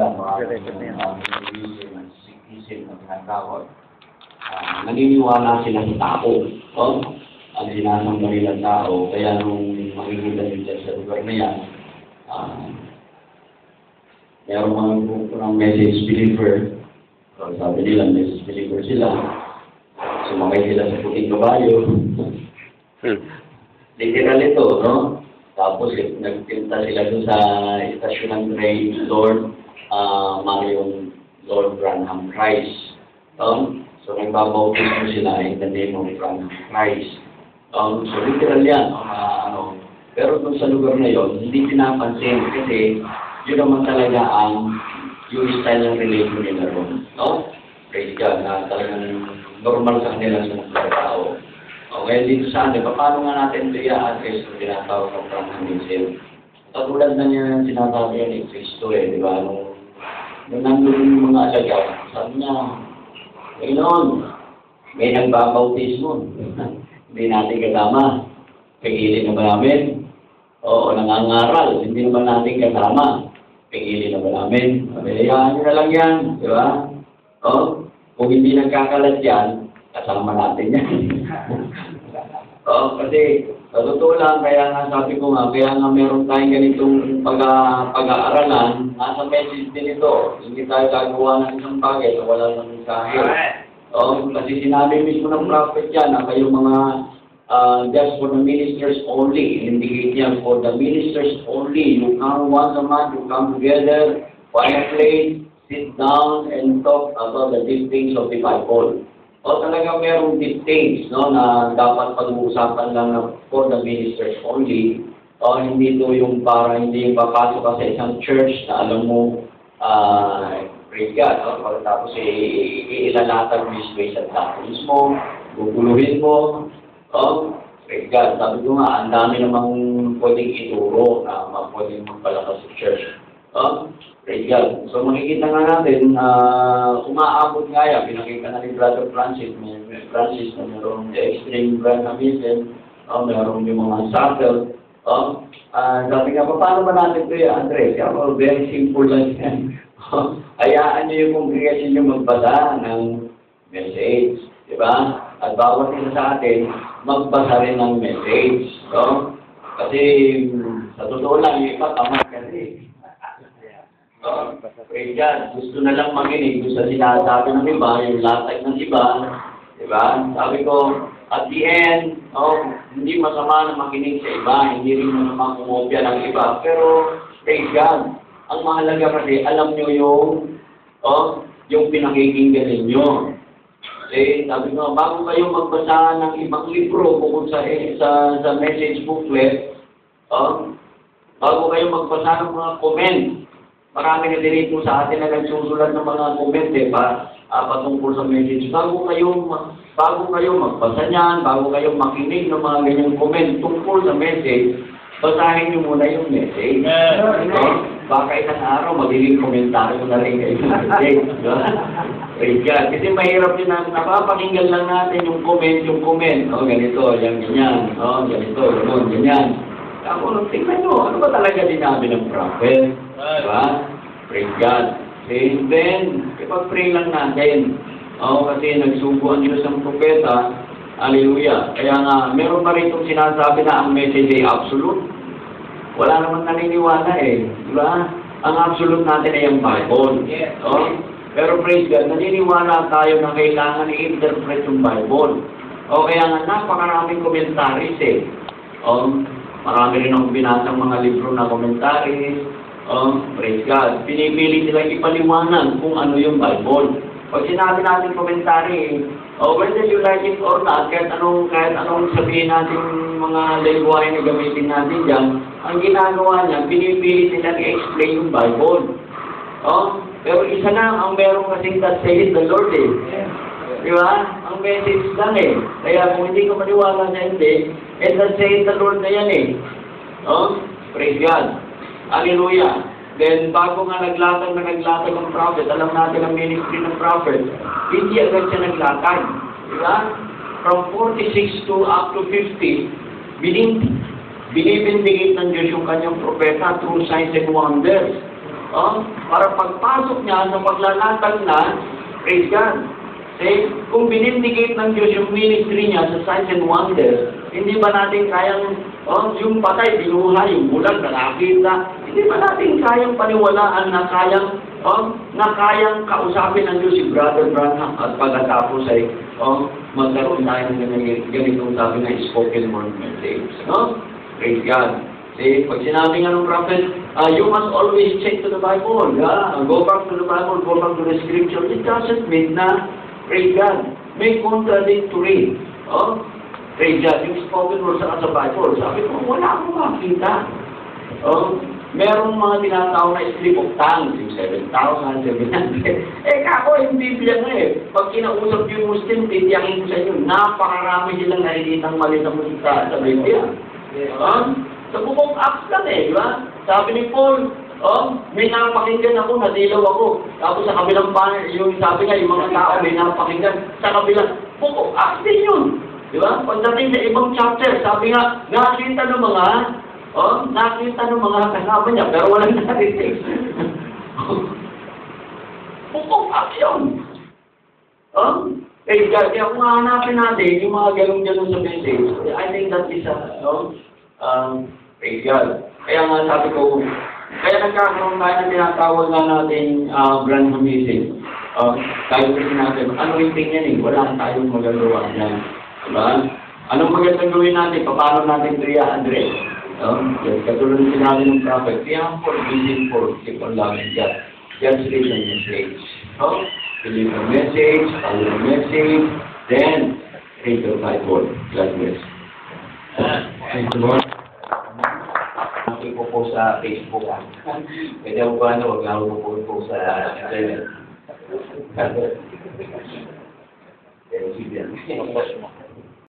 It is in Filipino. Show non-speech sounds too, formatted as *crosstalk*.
lang, mga uh, isim na tinatawag. Ah, naniniwala sila sa tao. Oh? Ang sinasamba nila tao. Kaya nung makikita nyo dyan sa lugar na yan, ah, meron mga grupo ng message believer. So, sabi nila, message believer sila. Sumakay sila sa puting kabayo. Hmm. Literal ito, no? Tapos eh, nagpinta sila doon sa istasyon ng train, Lord, ah Marion, Lord Branham Christ. Um, so nagbabautismo sila in the name of Branham Christ. Um, so literal yan, ah, ano. Pero doon sa lugar na yon, hindi pinapansin kasi yun naman talaga ang yung style ng religion nila ron. No? Praise God, na talagang normal sa kanila sa mga tao. Okay, dito sa atin, paano nga natin ito i-address kung tinatawag ng Brahmanism? Katulad na niya ang sinasabi yan ni Kristo eh, di ba? Nung, nung nandun yung mga alagad, sabi niya, Panginoon, may nagbabautismo. *laughs* hindi natin kasama. Pigilin na ba namin? Oo, nangangaral. Hindi naman natin kasama. Pigilin na ba namin? Hayaan nyo na lang yan, di ba? Oo, kung hindi nagkakalat yan, kasama natin yan. *laughs* Oo, kasi sa totoo lang, kaya nga sabi ko nga, kaya nga meron tayong ganitong pag, pag-aaralan, nasa message din ito. Hindi tayo gagawa ng isang bagay na wala ng mensahe. Oo, kasi sinabi mismo ng prophet yan na kayo mga uh, just for the ministers only. Indicate yan for the ministers only. You come once a month, you come together, find a place, sit down, and talk about the deep things of the Bible. O talaga merong things no, na dapat pag-uusapan lang na for the ministers only. O hindi to yung para hindi papasok ka sa isang church na alam mo, ah, praise God, no? Pagkatapos iilalatag mo yung space at tapos mo, guguluhin mo, o, praise God. Sabi ko nga, ang dami namang pwedeng ituro na uh, pwedeng magpalakas sa church. O, Praise God. So makikita nga natin na umaabot nga yan. Pinakita na ni Brother Francis, may, may Francis na mayroong extreme Branhamism, oh, mayroong yung mga subtle. Oh, uh, sabi nga, paano ba natin ito yung Andre? Kaya well, very simple lang yan. *laughs* Hayaan niyo yung congregation yung magbasa ng message. Di ba? At bawat isa sa atin, magbasa rin ng message. No? Kasi sa totoo lang, yung iba kasi. Praise God. Gusto na lang makinig doon sa sinasabi ng iba, yung latag ng iba. Diba? Sabi ko, at the end, oh, hindi masama na makinig sa iba, hindi rin mo naman kumopya ng iba. Pero, praise God. Ang mahalaga kasi, alam nyo yung, oh, yung pinakikinggan ninyo. Eh, sabi ko, bago kayo magbasa ng ibang libro bukod sa, eh, sa, sa message booklet, oh, bago kayo magbasa ng mga comment, Marami na din po sa atin na nagsusulat ng mga comment eh, pa, uh, patungkol sa message. Bago kayo, bago kayo magbasa niyan, bago kayo makinig ng mga ganyang comment tungkol sa message, basahin niyo muna yung message. Amen. No? Baka isang araw, magiging komentaryo na rin kayo sa message. No? Praise God. Kasi mahirap din na napapakinggan lang natin yung comment, yung comment. O, ganito, yan, ganyan. O, ganito, gano'n, ganyan. Ako, tingnan nyo, ano ba talaga dinabi ng prophet? Diba? Praise God. And then, ipag-pray lang natin. Oo, kasi nagsugo ang Diyos ng propeta. Hallelujah. Kaya nga, meron pa rin itong sinasabi na ang message ay absolute. Wala naman naniniwala eh. Diba? Ang absolute natin ay ang Bible. Oo? Pero praise God, naniniwala tayo na kailangan i-interpret yung Bible. O kaya nga, napakaraming commentaries eh. O, marami rin akong binasang mga libro na commentaries. Oh, praise God. Pinipili silang ipaliwanag kung ano yung Bible. Pag sinabi natin komentary, oh, whether you like it or not, kahit anong, kahit anong sabihin natin mga lengguwahe na gamitin natin dyan, ang ginagawa niya, pinipili silang i-explain yung Bible. Oh, pero isa lang ang meron kasing that says the Lord eh. Di ba? Ang message lang eh. Kaya kung hindi ka maniwala na hindi, and that says the Lord na yan eh. Oh, praise God. Hallelujah. Then, bago nga naglatag na naglatag ng prophet, alam natin ang ministry ng prophet, hindi agad siya naglatag. Diba? From 46 to up to 50, binin, binibindigit ng Diyos yung kanyang propeta through signs and wonders. Oh, para pagpasok niya sa paglalatag na, praise God. Eh, kung binindicate ng Diyos yung ministry niya sa signs and wonders, hindi ba natin kayang, oh, yung patay, binuhay, yung bulag, nakakita, hindi ba natin kayang paniwalaan na kayang, oh, na kayang kausapin ng Diyos si Brother Branham at pagkatapos ay, oh, magkaroon tayo ng ganitong sabi na spoken word message, no? Praise God. Eh, pag sinabi nga ng prophet, uh, you must always check to the Bible. Yeah? Go back to the Bible, go back to the scripture. It doesn't mean na, praise God, may contradictory. Oh, praise God, yung spoken word sa, sa Bible. Sabi ko, wala akong makita. Oh, merong mga tinatawag na slip of tongue, yung 7,000, 700. *laughs* Eh, kako, yung Biblia nga eh. Pag kinausap yung Muslim, titiyakin ko sa inyo, napakarami silang nakikitang mali sa musika sa Biblia. Ah, sa bubong acts lang eh, di ba? Sabi ni Paul, oh, may napakinggan ako, nadilaw ako. Tapos sa kabilang banner, yung sabi nga, yung mga tao may napakinggan. Sa kabilang, bubong acts din yun. Di ba? Pagdating sa ibang chapter, sabi nga, nakita ng mga, oh, nakita ng mga kasama niya, pero walang *laughs* narinig. bubong acts yun. Oh, eh, kaya kung hahanapin natin yung mga ganun-ganun sa message, I think that is a, no, um, praise God. Kaya nga sabi ko, kaya nagkakaroon tayo ng tinatawag nga natin uh, Branhamism. Uh, tayo kasi natin, ano yung tingnan eh, wala tayong magagawa dyan. Diba? Anong magandang gawin natin? Paano natin ito i-address? Um, yes, katulad ng sinabi ng prophet, kaya for vision for keep on loving God. Just listen the message. No? Believe the message, follow the message, then read the Bible. God bless. Thank you, Lord. Po sa Facebook *laughs* ah. Pwede po ano, wag lang po po sa internet. Sige yan.